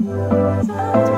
在。